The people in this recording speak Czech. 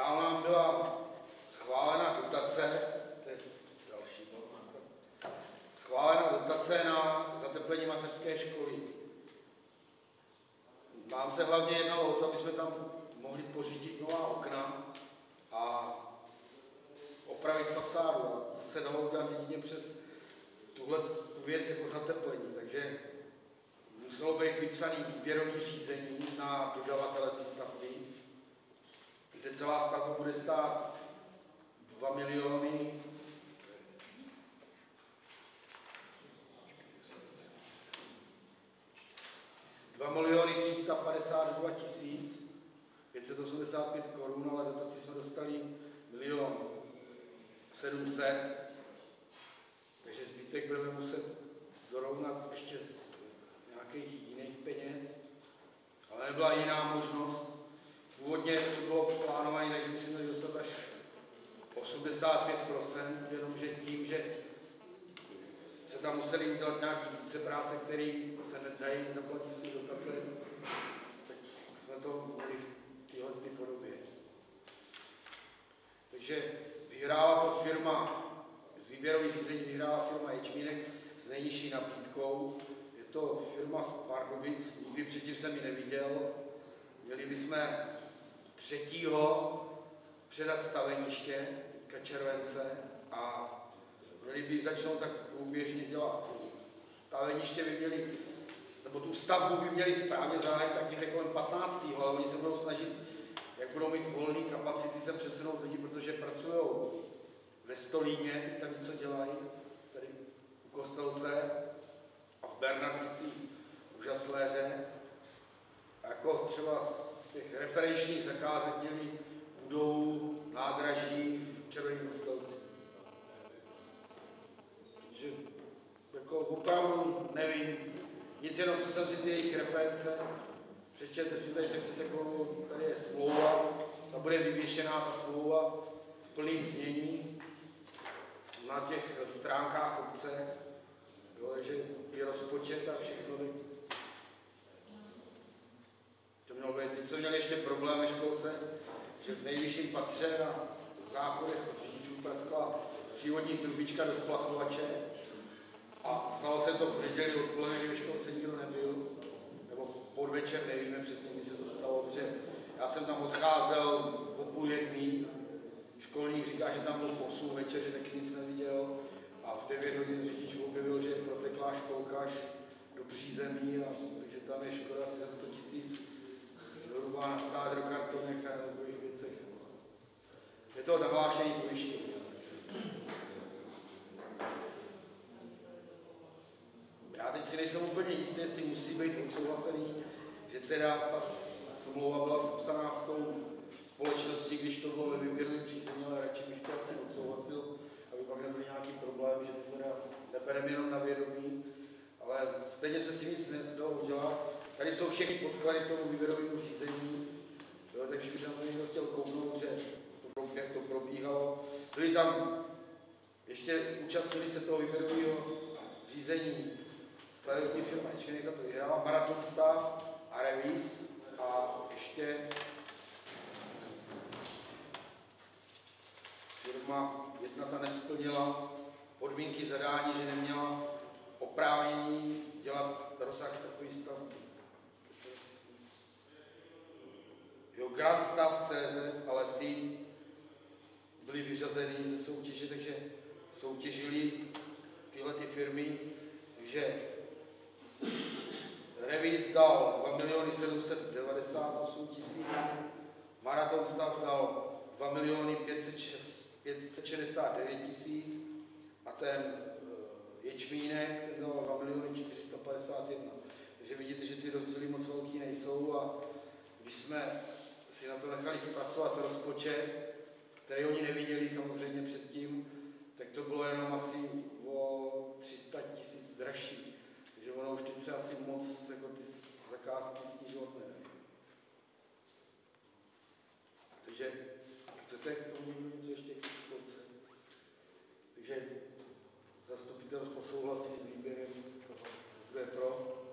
Dál nám byla schválena dotace, to je další schválena dotace na zateplení mateřské školy. Nám se hlavně jednalo o to, aby jsme tam mohli pořídit nová okna a opravit fasádu. A to se dalo udělat jedině přes tuhle tu věc jako zateplení. Takže muselo být vypsaný výběrový řízení na dodavatele té stavby, kde celá stavba bude stát 2 miliony. 2 miliony 352 tisíc 585 korun, ale dotaci jsme dostali milion 700, takže zbytek budeme muset dorovnat ještě z nějakých jiných peněz, ale nebyla jiná možnost. Původně to bylo plánované, takže bychom měli dostat až 85%, jenomže tím, že se tam museli udělat nějaké více práce, které se nedají zaplatit z té dotace, tak jsme to měli v téhle podobě. Takže vyhrála to firma, z výběrových řízení vyhrála firma Ječmínek s nejnižší nabídkou. Je to firma z Pardubic, nikdy předtím jsem ji neviděl. Měli bychom třetího předat staveniště, teďka července, a měli by začnout tak průběžně dělat. Staveniště by měli, nebo tu stavbu by měli správně zahájit tak někde kolem 15. ale oni se budou snažit, jak budou mít volné kapacity, se přesunout lidi, protože pracují ve Stolíně, tam něco dělají, tady u Kostelce a v Bernardicích, u Žasléře. Jako třeba těch referenčních zakázek měli budou nádraží v Červeném Kostelci že jako opravdu nevím, nic jenom, co jsem si ty jejich reference, přečtěte si tady, se chcete komu, tady je smlouva, ta bude vyvěšená, ta smlouva v plným znění na těch stránkách obce, jo, takže i rozpočet a všechno. To mělo být, teď jsme měli ještě problém ve školce, že v nejvyšším patře na záchodech od řidičů praskla přívodní trubička do splachovače a stalo se to v neděli odpoledne, kdy ve školce nikdo nebyl, nebo podvečer, nevíme přesně, kdy se to stalo, protože já jsem tam odcházel po půl jedný, školník říká, že tam byl v 8 večer, že taky nic neviděl a v 9 hodin řidič objevil, že je proteklá školka až do přízemí, a, takže tam je škoda asi za 100 tisíc zhruba na sádro kartonech a takových věcech. Je to nahlášení pojištění. Já teď si nejsem úplně jistý, jestli musí být odsouhlasený, že teda ta smlouva byla sepsaná s tou společností, když to bylo ve výběrovém přízemí, ale radši bych to asi odsouhlasil, aby pak nebyl nějaký problém, že to teda nebereme jenom na vědomí, ale stejně se si nic nedalo udělat. Tady jsou všechny podklady tomu výběrovému řízení, jo, takže by tam někdo chtěl kouknout, že to, jak to probíhalo. Byli tam, ještě účastnili se toho výběrového řízení stavební firma Čvinika to vyhrála, Maraton stav a Revis a ještě firma jedna ta nesplnila podmínky zadání, že oprávnění dělat rozsah takový stavby. Jo, Grand Stav CZ, ale ty byly vyřazeny ze soutěže, takže soutěžili tyhle ty firmy, takže Revis dal 2 miliony 798 tisíc, Maraton stav dal 2 miliony 569 tisíc a ten Ječmínek ten dal 2 miliony 451. Takže vidíte, že ty rozdíly moc velký nejsou a když jsme si na to nechali zpracovat rozpočet, který oni neviděli samozřejmě předtím, tak to bylo jenom asi o 300 tisíc dražší. Takže ono už teď se asi moc jako ty zakázky snižovat nedá. Takže chcete k tomu něco ještě k? Takže zastupitelstvo souhlasí s výběrem, kdo je pro?